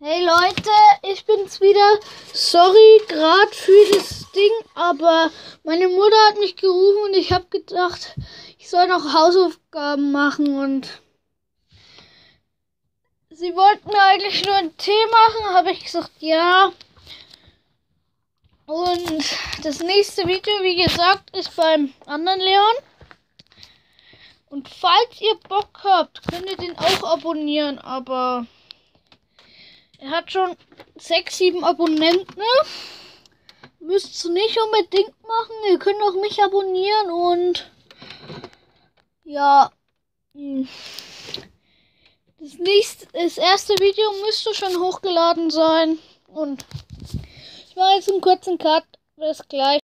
Hey Leute, ich bin's wieder. Sorry gerade für das Ding, aber meine Mutter hat mich gerufen und ich habe gedacht, ich soll noch Hausaufgaben machen und sie wollten eigentlich nur einen Tee machen, habe ich gesagt, ja. Und das nächste Video, wie gesagt, ist beim anderen Leon. Und falls ihr Bock habt, könnt ihr den auch abonnieren, aber er hat schon sechs, sieben Abonnenten. Müsst ihr nicht unbedingt machen. Ihr könnt auch mich abonnieren und ja. Das nächste, das erste Video müsste schon hochgeladen sein. Und ich mache jetzt einen kurzen Cut. Bis gleich.